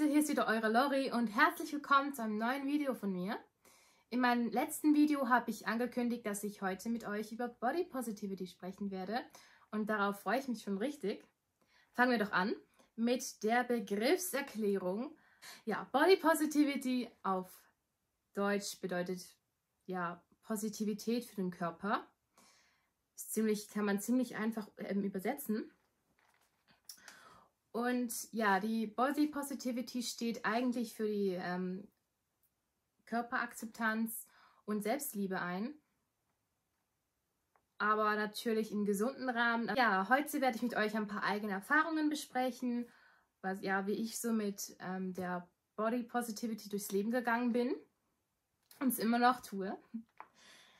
Leute, hier ist wieder eure Lori und herzlich willkommen zu einem neuen Video von mir. In meinem letzten Video habe ich angekündigt, dass ich heute mit euch über Body Positivity sprechen werde und darauf freue ich mich schon richtig. Fangen wir doch an mit der Begriffserklärung. Ja, Body Positivity auf Deutsch bedeutet ja Positivität für den Körper. Ist ziemlich, kann man ziemlich einfach ähm, übersetzen. Und ja, die Body Positivity steht eigentlich für die ähm, Körperakzeptanz und Selbstliebe ein. Aber natürlich im gesunden Rahmen. Ja, heute werde ich mit euch ein paar eigene Erfahrungen besprechen, was, ja, wie ich so mit ähm, der Body Positivity durchs Leben gegangen bin und es immer noch tue.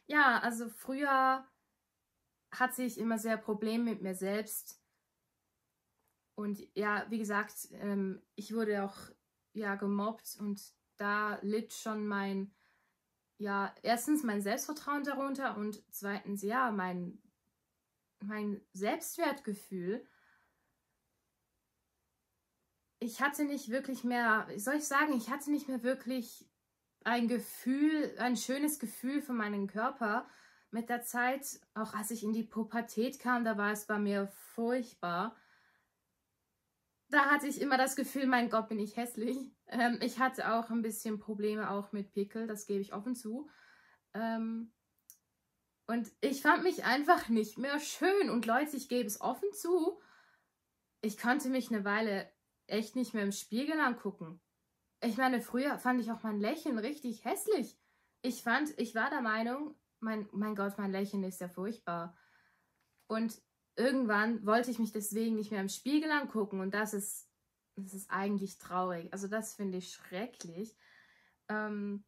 Ja, also früher hatte ich immer sehr Probleme mit mir selbst und ja, wie gesagt, ähm, ich wurde auch ja gemobbt und da litt schon mein, ja, erstens mein Selbstvertrauen darunter und zweitens, ja, mein, mein Selbstwertgefühl. Ich hatte nicht wirklich mehr, soll ich sagen, ich hatte nicht mehr wirklich ein Gefühl, ein schönes Gefühl für meinen Körper. Mit der Zeit, auch als ich in die Pubertät kam, da war es bei mir furchtbar da hatte ich immer das Gefühl, mein Gott, bin ich hässlich. Ähm, ich hatte auch ein bisschen Probleme auch mit Pickel, das gebe ich offen zu. Ähm, und ich fand mich einfach nicht mehr schön. Und Leute, ich gebe es offen zu, ich konnte mich eine Weile echt nicht mehr im Spiegel angucken. Ich meine, früher fand ich auch mein Lächeln richtig hässlich. Ich fand, ich war der Meinung, mein, mein Gott, mein Lächeln ist ja furchtbar. Und irgendwann wollte ich mich deswegen nicht mehr im Spiegel angucken und das ist, das ist eigentlich traurig. Also das finde ich schrecklich. Ähm,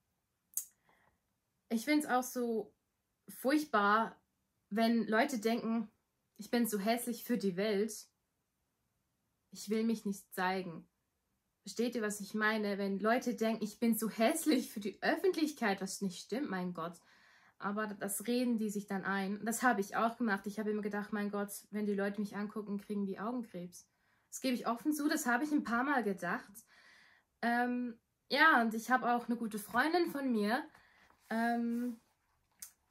ich finde es auch so furchtbar, wenn Leute denken, ich bin zu hässlich für die Welt. Ich will mich nicht zeigen. Versteht ihr, was ich meine? Wenn Leute denken, ich bin zu hässlich für die Öffentlichkeit, was nicht stimmt, mein Gott aber das reden die sich dann ein. Das habe ich auch gemacht. Ich habe immer gedacht, mein Gott, wenn die Leute mich angucken, kriegen die Augenkrebs. Das gebe ich offen zu, das habe ich ein paar Mal gedacht. Ähm, ja, und ich habe auch eine gute Freundin von mir, ähm,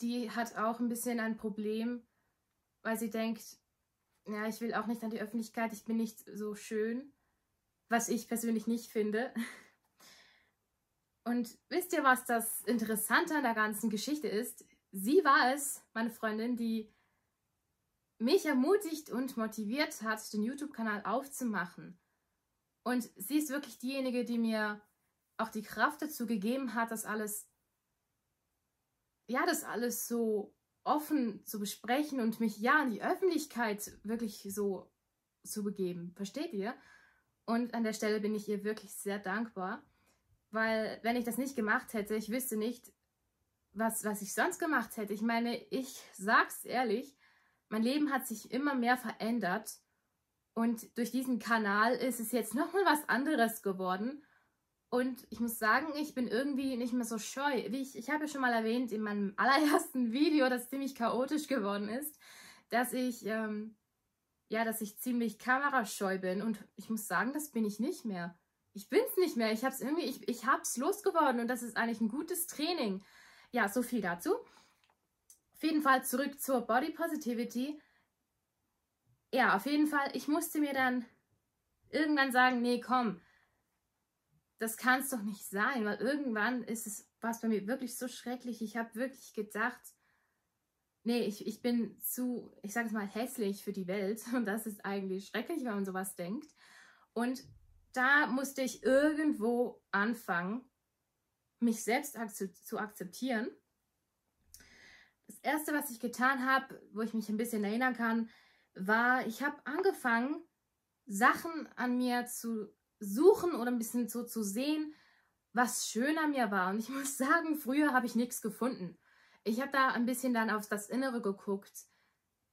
die hat auch ein bisschen ein Problem, weil sie denkt, ja, ich will auch nicht an die Öffentlichkeit, ich bin nicht so schön, was ich persönlich nicht finde. Und wisst ihr, was das Interessante an der ganzen Geschichte ist? Sie war es, meine Freundin, die mich ermutigt und motiviert hat, den YouTube-Kanal aufzumachen. Und sie ist wirklich diejenige, die mir auch die Kraft dazu gegeben hat, das alles, ja, das alles so offen zu besprechen und mich ja in die Öffentlichkeit wirklich so zu begeben. Versteht ihr? Und an der Stelle bin ich ihr wirklich sehr dankbar. Weil wenn ich das nicht gemacht hätte, ich wüsste nicht, was, was ich sonst gemacht hätte. Ich meine, ich sag's ehrlich, mein Leben hat sich immer mehr verändert und durch diesen Kanal ist es jetzt nochmal was anderes geworden. Und ich muss sagen, ich bin irgendwie nicht mehr so scheu. Wie ich, ich habe ja schon mal erwähnt in meinem allerersten Video, das ziemlich chaotisch geworden ist, dass ich, ähm, ja, dass ich ziemlich kamerascheu bin. Und ich muss sagen, das bin ich nicht mehr ich bin's nicht mehr. Ich hab's irgendwie, ich, ich hab's losgeworden und das ist eigentlich ein gutes Training. Ja, so viel dazu. Auf jeden Fall zurück zur Body Positivity. Ja, auf jeden Fall, ich musste mir dann irgendwann sagen, nee, komm, das kann es doch nicht sein, weil irgendwann ist es, war es bei mir wirklich so schrecklich. Ich habe wirklich gedacht, nee, ich, ich bin zu, ich sage es mal, hässlich für die Welt und das ist eigentlich schrecklich, wenn man sowas denkt. Und da musste ich irgendwo anfangen, mich selbst zu akzeptieren. Das erste, was ich getan habe, wo ich mich ein bisschen erinnern kann, war, ich habe angefangen, Sachen an mir zu suchen oder ein bisschen so zu sehen, was schön an mir war. Und ich muss sagen, früher habe ich nichts gefunden. Ich habe da ein bisschen dann auf das Innere geguckt,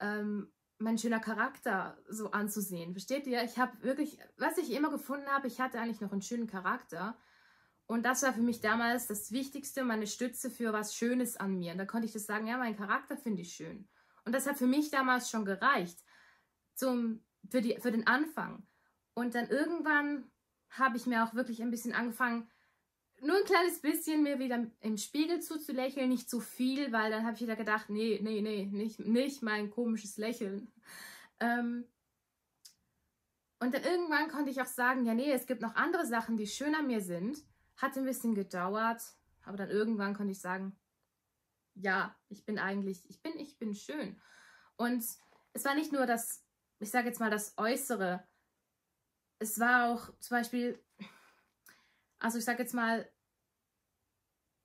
ähm, mein schöner Charakter so anzusehen. Versteht ihr? Ich habe wirklich, was ich immer gefunden habe, ich hatte eigentlich noch einen schönen Charakter. Und das war für mich damals das Wichtigste, meine Stütze für was Schönes an mir. Und da konnte ich das sagen, ja, mein Charakter finde ich schön. Und das hat für mich damals schon gereicht zum, für, die, für den Anfang. Und dann irgendwann habe ich mir auch wirklich ein bisschen angefangen, nur ein kleines bisschen mir wieder im Spiegel zuzulächeln, nicht zu viel, weil dann habe ich wieder gedacht, nee, nee, nee, nicht, nicht mein komisches Lächeln. Ähm, und dann irgendwann konnte ich auch sagen, ja, nee, es gibt noch andere Sachen, die schön an mir sind. Hat ein bisschen gedauert, aber dann irgendwann konnte ich sagen, ja, ich bin eigentlich, ich bin, ich bin schön. Und es war nicht nur das, ich sage jetzt mal das Äußere. Es war auch zum Beispiel, also ich sage jetzt mal,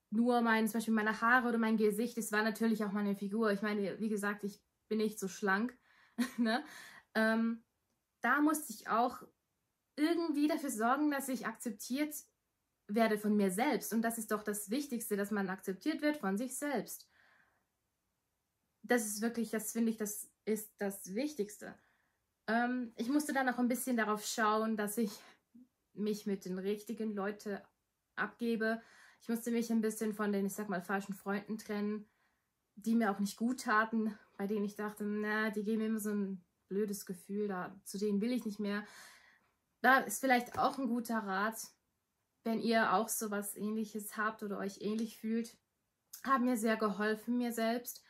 nur mein, zum Beispiel meine Haare oder mein Gesicht, es war natürlich auch meine Figur. Ich meine, wie gesagt, ich bin nicht so schlank. ne? ähm, da musste ich auch irgendwie dafür sorgen, dass ich akzeptiert werde von mir selbst. Und das ist doch das Wichtigste, dass man akzeptiert wird von sich selbst. Das ist wirklich, das finde ich, das ist das Wichtigste. Ähm, ich musste dann auch ein bisschen darauf schauen, dass ich mich mit den richtigen Leuten abgebe. Ich musste mich ein bisschen von den, ich sag mal, falschen Freunden trennen, die mir auch nicht gut taten, bei denen ich dachte, na, die geben mir immer so ein blödes Gefühl, da, zu denen will ich nicht mehr. Da ist vielleicht auch ein guter Rat, wenn ihr auch sowas ähnliches habt oder euch ähnlich fühlt, haben mir sehr geholfen, mir selbst.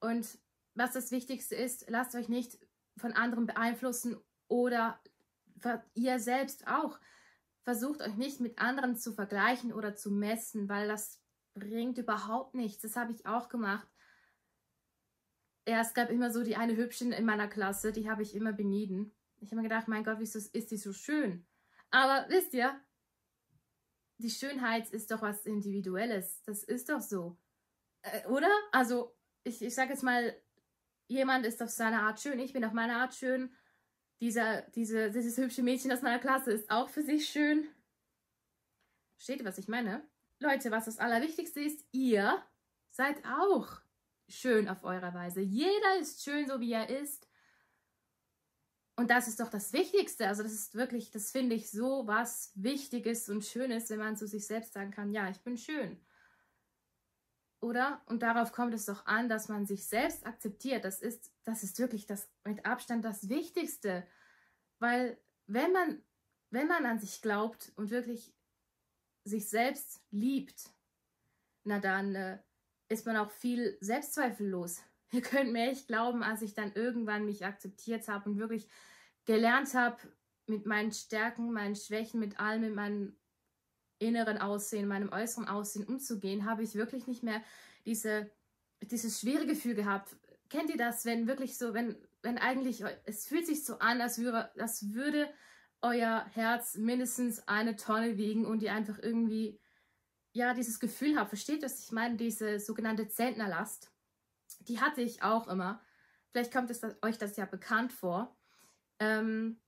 Und was das Wichtigste ist, lasst euch nicht von anderen beeinflussen oder ihr selbst auch. Versucht euch nicht mit anderen zu vergleichen oder zu messen, weil das bringt überhaupt nichts. Das habe ich auch gemacht. Ja, es gab immer so die eine Hübschen in meiner Klasse, die habe ich immer benieden. Ich habe mir gedacht, mein Gott, wieso ist die so schön? Aber wisst ihr, die Schönheit ist doch was Individuelles. Das ist doch so. Äh, oder? Also, ich, ich sage jetzt mal, jemand ist auf seine Art schön, ich bin auf meine Art schön. Dieser, diese, dieses hübsche Mädchen aus meiner Klasse ist auch für sich schön. Versteht ihr, was ich meine? Leute, was das Allerwichtigste ist, ihr seid auch schön auf eurer Weise. Jeder ist schön, so wie er ist. Und das ist doch das Wichtigste. Also das ist wirklich, das finde ich so was Wichtiges und Schönes, wenn man zu sich selbst sagen kann, ja, ich bin schön. Oder? Und darauf kommt es doch an, dass man sich selbst akzeptiert. Das ist, das ist wirklich das mit Abstand das Wichtigste. Weil wenn man, wenn man an sich glaubt und wirklich sich selbst liebt, na dann äh, ist man auch viel selbstzweifellos. Ihr könnt mir echt glauben, als ich dann irgendwann mich akzeptiert habe und wirklich gelernt habe, mit meinen Stärken, meinen Schwächen, mit allem, mit meinem inneren Aussehen, meinem äußeren Aussehen umzugehen, habe ich wirklich nicht mehr diese, dieses schwere Gefühl gehabt. Kennt ihr das, wenn wirklich so, wenn, wenn eigentlich, es fühlt sich so an, als würde, als würde euer Herz mindestens eine Tonne wiegen und ihr einfach irgendwie, ja, dieses Gefühl habt. Versteht was ich meine? Diese sogenannte Zentnerlast die hatte ich auch immer. Vielleicht kommt es euch das ja bekannt vor. Ähm,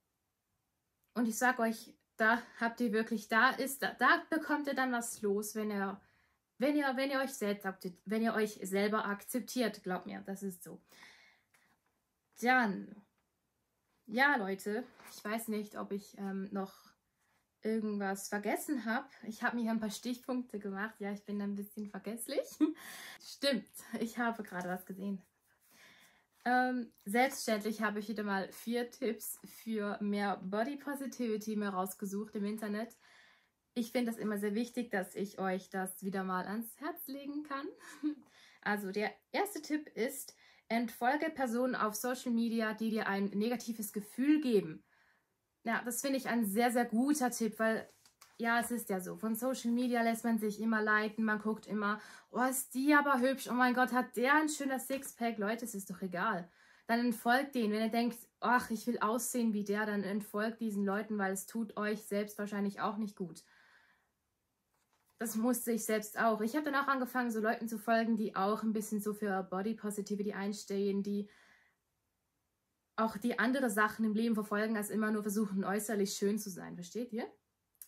und ich sage euch, da habt ihr wirklich, da ist, da, da bekommt ihr dann was los, wenn ihr, wenn ihr, wenn ihr euch selbst wenn ihr euch selber akzeptiert, glaubt mir, das ist so. Dann, ja Leute, ich weiß nicht, ob ich ähm, noch irgendwas vergessen habe. Ich habe mir hier ein paar Stichpunkte gemacht. Ja, ich bin ein bisschen vergesslich. Stimmt, ich habe gerade was gesehen. Ähm, selbstverständlich habe ich wieder mal vier Tipps für mehr Body Positivity mir rausgesucht im Internet. Ich finde das immer sehr wichtig, dass ich euch das wieder mal ans Herz legen kann. Also der erste Tipp ist, entfolge Personen auf Social Media, die dir ein negatives Gefühl geben. Ja, das finde ich ein sehr, sehr guter Tipp, weil ja, es ist ja so. Von Social Media lässt man sich immer leiten. Man guckt immer, oh, ist die aber hübsch. Oh mein Gott, hat der ein schöner Sixpack. Leute, es ist doch egal. Dann entfolgt den. Wenn ihr denkt, ach, ich will aussehen wie der, dann entfolgt diesen Leuten, weil es tut euch selbst wahrscheinlich auch nicht gut. Das musste ich selbst auch. Ich habe dann auch angefangen, so Leuten zu folgen, die auch ein bisschen so für Body Positivity einstehen, die auch die andere Sachen im Leben verfolgen, als immer nur versuchen, äußerlich schön zu sein. Versteht ihr?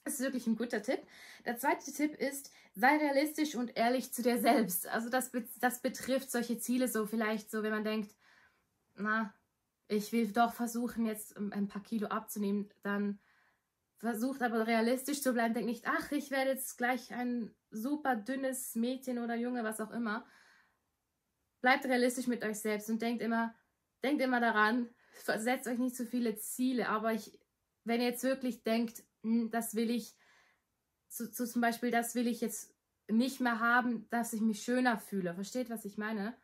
Das ist wirklich ein guter Tipp. Der zweite Tipp ist, sei realistisch und ehrlich zu dir selbst. Also das, das betrifft solche Ziele so vielleicht so, wenn man denkt, na, ich will doch versuchen, jetzt ein paar Kilo abzunehmen, dann versucht aber realistisch zu bleiben, denkt nicht, ach, ich werde jetzt gleich ein super dünnes Mädchen oder Junge, was auch immer. Bleibt realistisch mit euch selbst und denkt immer, denkt immer daran, setzt euch nicht so viele Ziele, aber ich, wenn ihr jetzt wirklich denkt, das will ich, so, so zum Beispiel, das will ich jetzt nicht mehr haben, dass ich mich schöner fühle. Versteht, was ich meine?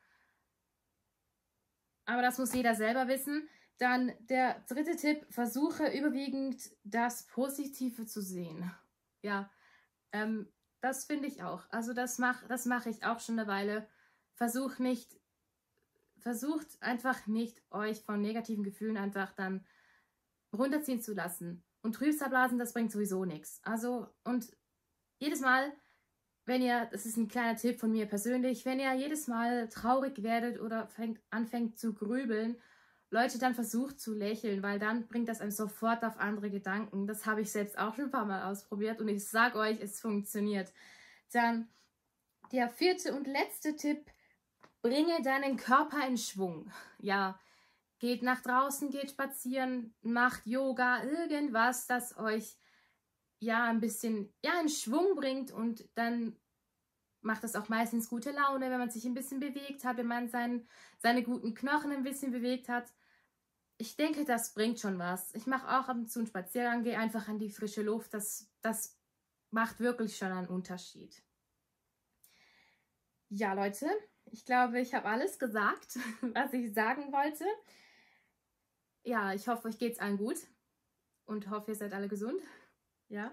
Aber das muss jeder selber wissen. Dann der dritte Tipp, versuche überwiegend das Positive zu sehen. Ja, ähm, das finde ich auch. Also das mache das mach ich auch schon eine Weile. Versucht nicht, versucht einfach nicht, euch von negativen Gefühlen einfach dann runterziehen zu lassen. Und Trübsalblasen, das bringt sowieso nichts. Also, und jedes Mal, wenn ihr, das ist ein kleiner Tipp von mir persönlich, wenn ihr jedes Mal traurig werdet oder fängt, anfängt zu grübeln, Leute, dann versucht zu lächeln, weil dann bringt das einem sofort auf andere Gedanken. Das habe ich selbst auch schon ein paar Mal ausprobiert und ich sage euch, es funktioniert. Dann der vierte und letzte Tipp, bringe deinen Körper in Schwung. Ja, geht nach draußen, geht spazieren, macht Yoga, irgendwas, das euch ja ein bisschen ja in Schwung bringt und dann macht das auch meistens gute Laune, wenn man sich ein bisschen bewegt hat, wenn man sein, seine guten Knochen ein bisschen bewegt hat. Ich denke, das bringt schon was. Ich mache auch ab und zu einen Spaziergang, gehe einfach an die frische Luft. Das, das macht wirklich schon einen Unterschied. Ja, Leute, ich glaube, ich habe alles gesagt, was ich sagen wollte. Ja, ich hoffe, euch geht es allen gut und hoffe, ihr seid alle gesund. Ja.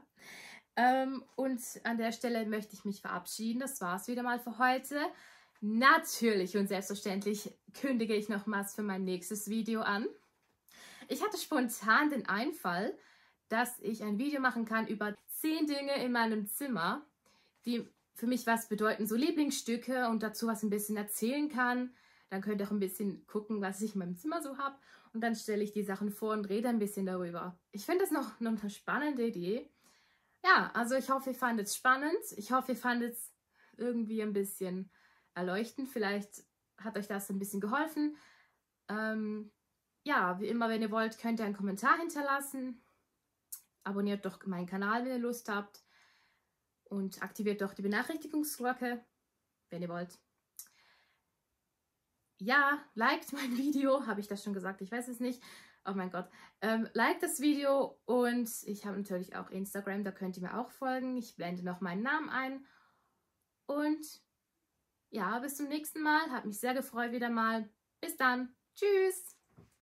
Ähm, und an der Stelle möchte ich mich verabschieden. Das war es wieder mal für heute. Natürlich und selbstverständlich kündige ich nochmals für mein nächstes Video an. Ich hatte spontan den Einfall, dass ich ein Video machen kann über zehn Dinge in meinem Zimmer, die für mich was bedeuten, so Lieblingsstücke und dazu was ein bisschen erzählen kann. Dann könnt ihr auch ein bisschen gucken, was ich in meinem Zimmer so habe. Und dann stelle ich die Sachen vor und rede ein bisschen darüber. Ich finde das noch, noch eine spannende Idee. Ja, also ich hoffe, ihr fandet es spannend. Ich hoffe, ihr fandet es irgendwie ein bisschen erleuchtend. Vielleicht hat euch das ein bisschen geholfen. Ähm, ja, wie immer, wenn ihr wollt, könnt ihr einen Kommentar hinterlassen. Abonniert doch meinen Kanal, wenn ihr Lust habt. Und aktiviert doch die Benachrichtigungsglocke, wenn ihr wollt. Ja, liked mein Video. Habe ich das schon gesagt? Ich weiß es nicht. Oh mein Gott. Ähm, like das Video und ich habe natürlich auch Instagram, da könnt ihr mir auch folgen. Ich blende noch meinen Namen ein. Und ja, bis zum nächsten Mal. Hat mich sehr gefreut wieder mal. Bis dann. Tschüss.